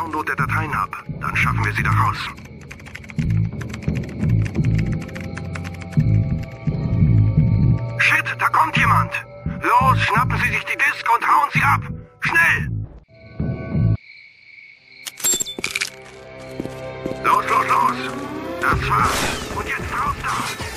Download der Dateien ab. Dann schaffen wir sie da raus. Shit, da kommt jemand. Los, schnappen Sie sich die Disk und hauen sie ab. Schnell! Los, los, los. Das war's. Und jetzt raus da.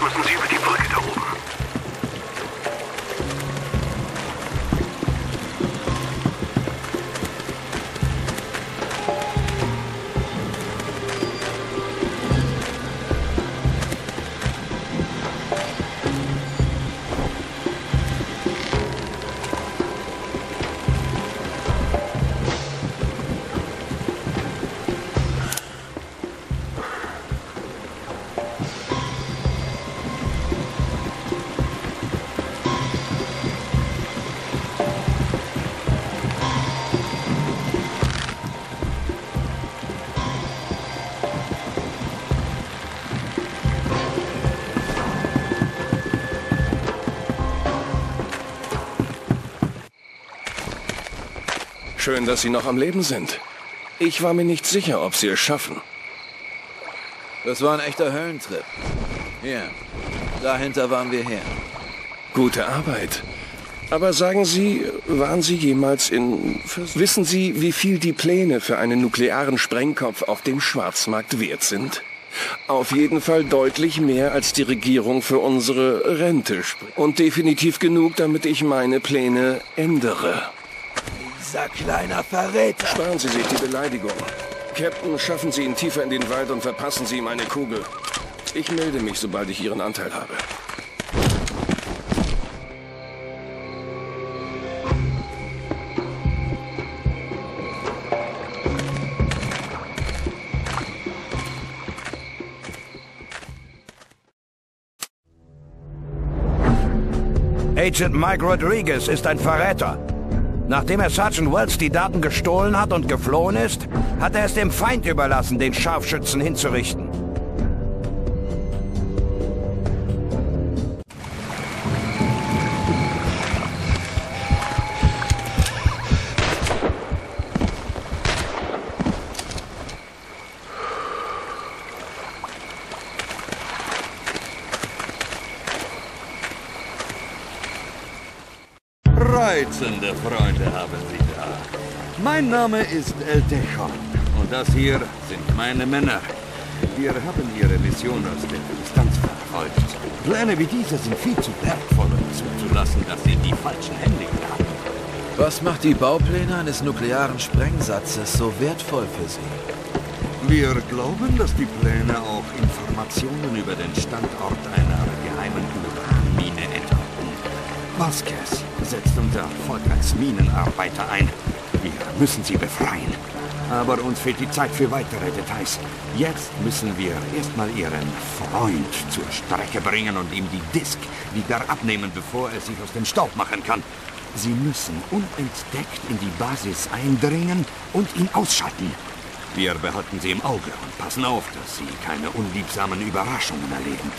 Müssen Sie über die Brücke Schön, dass Sie noch am Leben sind. Ich war mir nicht sicher, ob Sie es schaffen. Das war ein echter Höllentrip. Hier, dahinter waren wir her. Gute Arbeit. Aber sagen Sie, waren Sie jemals in... Wissen Sie, wie viel die Pläne für einen nuklearen Sprengkopf auf dem Schwarzmarkt wert sind? Auf jeden Fall deutlich mehr als die Regierung für unsere Rente spricht. Und definitiv genug, damit ich meine Pläne ändere. Dieser kleiner Verräter. Sparen Sie sich die Beleidigung. Captain, schaffen Sie ihn tiefer in den Wald und verpassen Sie ihm eine Kugel. Ich melde mich, sobald ich Ihren Anteil habe. Agent Mike Rodriguez ist ein Verräter. Nachdem er Sergeant Wells die Daten gestohlen hat und geflohen ist, hat er es dem Feind überlassen, den Scharfschützen hinzurichten. Reizende Freunde haben Sie da. Mein Name ist El Tejon und das hier sind meine Männer. Wir haben Ihre Mission aus der Distanz verfolgt. Pläne wie diese sind viel zu wertvoll, um zuzulassen, dass sie in die falschen Hände geraten. Was macht die Baupläne eines nuklearen Sprengsatzes so wertvoll für Sie? Wir glauben, dass die Pläne auch Informationen über den Standort einer. Vasquez setzt unser Volk als Minenarbeiter ein. Wir müssen sie befreien. Aber uns fehlt die Zeit für weitere Details. Jetzt müssen wir erstmal Ihren Freund zur Strecke bringen und ihm die Disk wieder abnehmen, bevor er sich aus dem Staub machen kann. Sie müssen unentdeckt in die Basis eindringen und ihn ausschalten. Wir behalten Sie im Auge und passen auf, dass Sie keine unliebsamen Überraschungen erleben.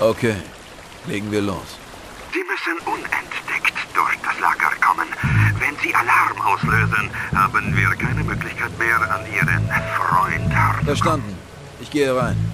Okay, legen wir los. Müssen unentdeckt durch das Lager kommen. Wenn Sie Alarm auslösen, haben wir keine Möglichkeit mehr, an Ihren Freund heranzukommen. Verstanden. Ich gehe rein.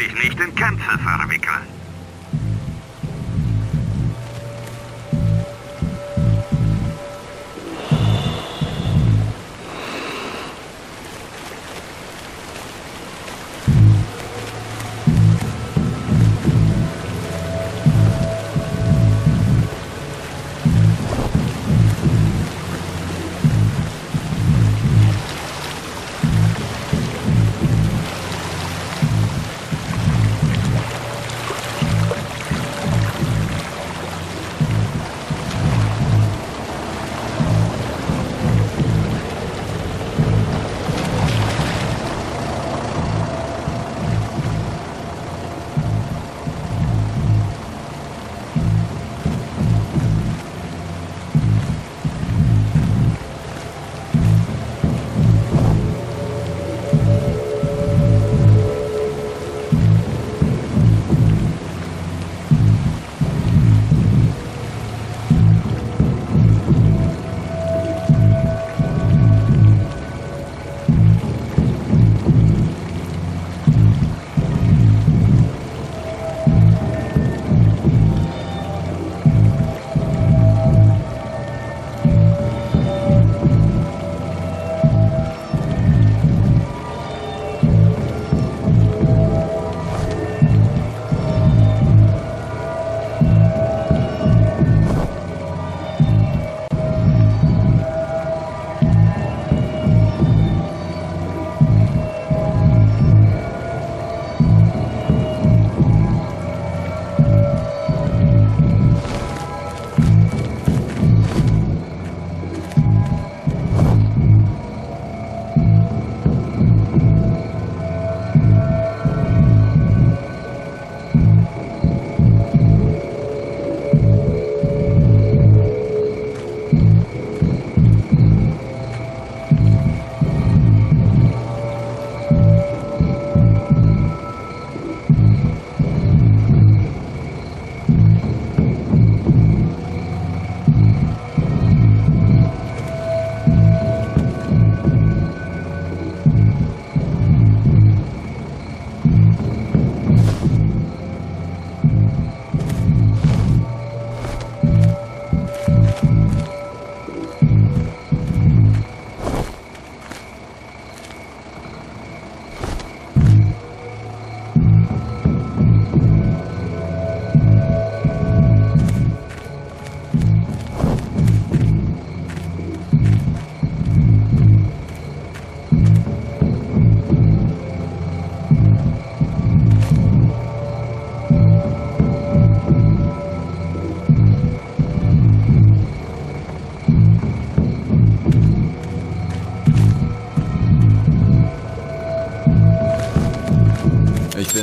sich nicht in Kämpfe verwickeln.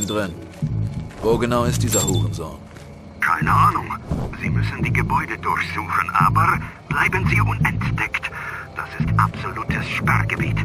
Drin. Wo genau ist dieser Hurensohn? Keine Ahnung. Sie müssen die Gebäude durchsuchen, aber bleiben Sie unentdeckt. Das ist absolutes Sperrgebiet.